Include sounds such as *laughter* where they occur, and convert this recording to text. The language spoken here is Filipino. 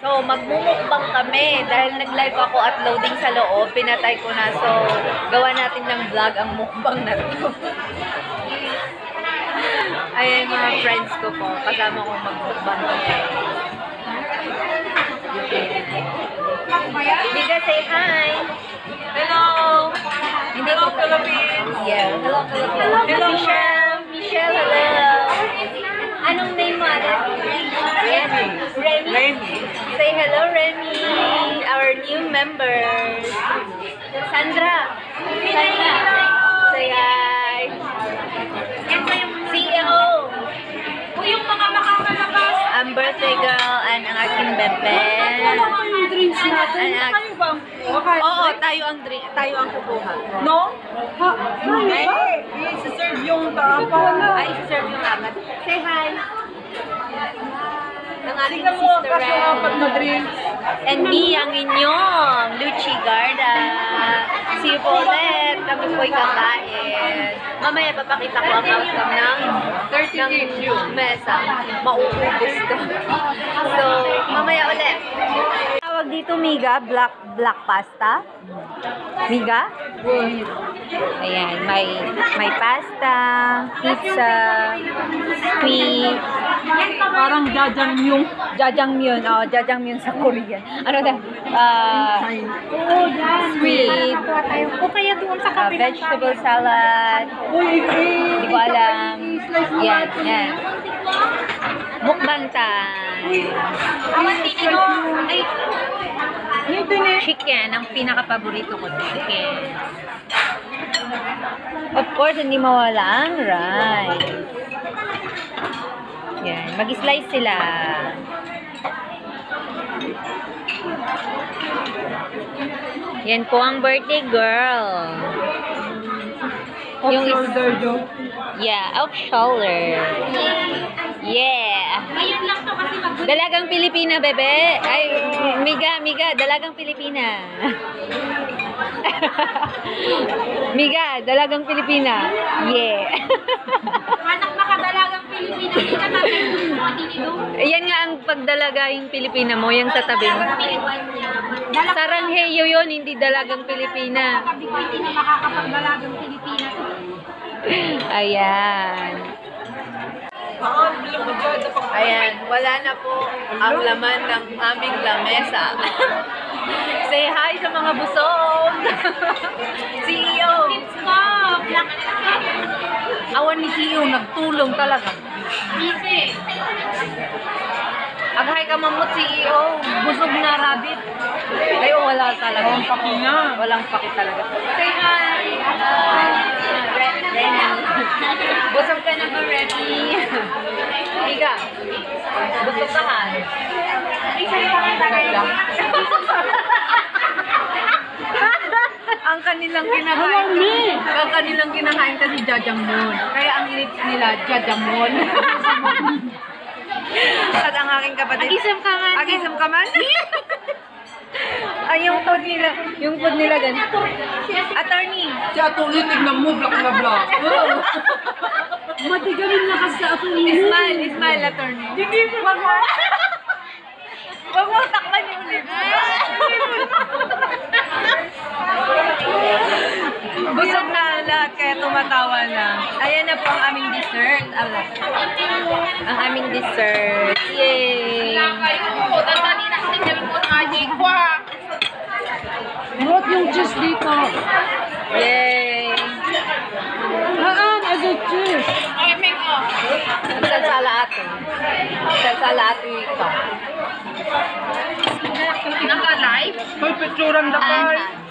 So, magmumukbang kami dahil nag-live ako at loading sa loob. Pinatay ko na. So, gawa natin ng vlog ang mukbang na to. *laughs* Ayan mga friends ko po. Kasama ko magmukbang kami. Biga, say hi! Hello! Hindi Hello, Philippines! Yeah. Hello, Philippines. Hello, Michelle. Michelle, hello. Remy. Remy. Say hello, Remy. Our new member. Sandra. Sandra. Say hi. CEO. O yung mga makakalabas. Ang birthday girl and ang aking bebe. yung drinks natin. Ang Kayo ba? Oo, tayo ang drink, tayo ang kukuha. No? Ha? Ay, i-serve yung tapa. Ay, serve yung apat. Say hi. Ating sister Ren. And me, ang inyong Luchi Garda. Si Paulette, kami po'y kakain. Mamaya papakita ko ang outcome ng 30 ng mesa. Mauubos to. So, mamaya ulit. Tawag dito, Miga, black black pasta. Miga? Ayan, may may pasta, pizza, squid, Parang jajangmyong. jajangmyeon. Oh, jajangmyeon sa Korean. Ano na? Yan. squid, O kaya doon sa ah, vegetable salad. Hindi ko alam. Yan, yan. Mukbang time. Awan, tito. Ay. Chicken, ang pinaka-paborito ko, chicken. Of course, hindi mawala ang rice. Yan, mag-slice sila. Yan po ang birthday girl. Off Yung shoulder, Joe. Yeah, off shoulder. Yeah. Ngayon lang to kasi mag- Dalagang Pilipina, bebe. Ay, Miga, Miga, dalagang Pilipina. *laughs* Miga, dalagang Pilipina. Yeah. Anak makadalagang Pilipino, hindi ka natin. Yan nga ang pagdalaga yung Pilipina mo, yung sa tabi mo. Sarangheyo yun, hindi dalagang Pilipina. Hindi na makakapagdalagang Pilipina. Ayan. Ayan, wala na po ang laman ng aming lamesa. *laughs* Say hi sa mga busog. *laughs* CEO. Stop! Awan ni CEO, nagtulong talaga. Easy. Aghay ka mamut CEO, busog na rabbit. Ay, oh, wala talaga. Ang pakina. Walang paki talaga. Say hi! Remy. Busog ka na ba, Remy? Higa. Busog ka ha? *laughs* ang kanilang kinakain ang kanilang kinakain kasi jajangmon. Kaya ang lips nila jajangmon. *laughs* At ang aking kapatid. Agisam ka man. Agisam *laughs* ka man? Ay, yung food nila, yung food nila ganito. Attorney, Si Atuli, tignan mo, black na black. *laughs* Matigamin na kasi sa Atuli. Ismail, Ismail attorney. Hindi mo. Wag mo. *laughs* Wag mo takpan yung lips. *laughs* Busog na lahat kaya tumatawa na. Ayan na po ang aming dessert. Ala. Ang aming dessert. Yay! Tandani na kasi kami po sa Jigwa. Murot yung cheese dito. Yay! Haan, agad cheese. Ay, make up. Ang salsala ato. Salsala ato ito. Naka-live? May picturean na Anhan.